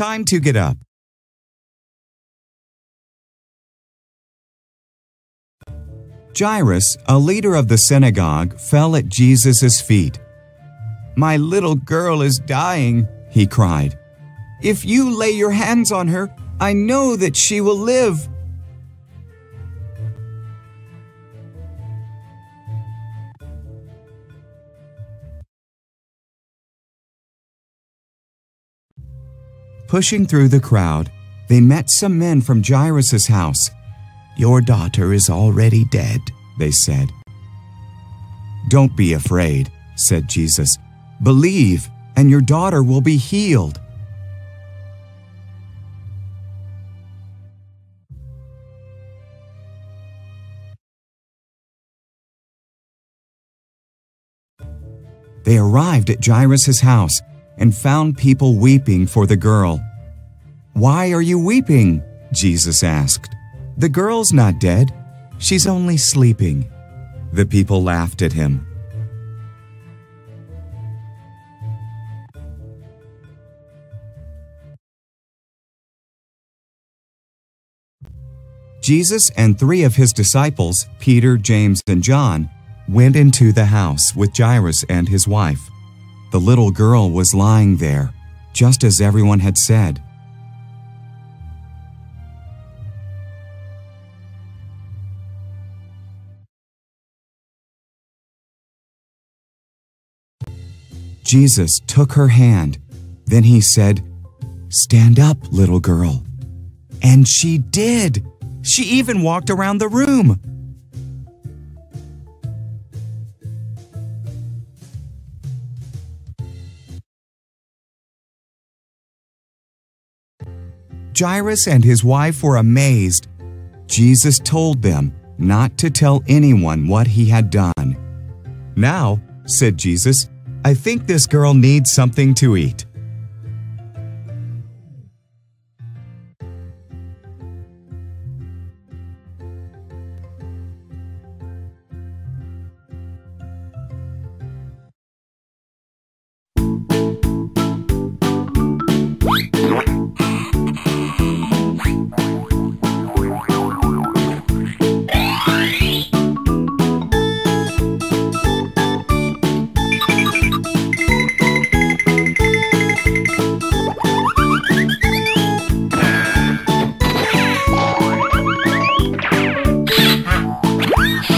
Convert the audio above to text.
time to get up. Jairus, a leader of the synagogue, fell at Jesus' feet. My little girl is dying, he cried. If you lay your hands on her, I know that she will live. Pushing through the crowd, they met some men from Jairus' house. Your daughter is already dead, they said. Don't be afraid, said Jesus. Believe, and your daughter will be healed. They arrived at Jairus' house and found people weeping for the girl. Why are you weeping? Jesus asked. The girl's not dead. She's only sleeping. The people laughed at him. Jesus and three of his disciples, Peter, James, and John, went into the house with Jairus and his wife. The little girl was lying there, just as everyone had said. Jesus took her hand. Then he said, Stand up, little girl. And she did. She even walked around the room. Jairus and his wife were amazed. Jesus told them not to tell anyone what he had done. Now, said Jesus, I think this girl needs something to eat.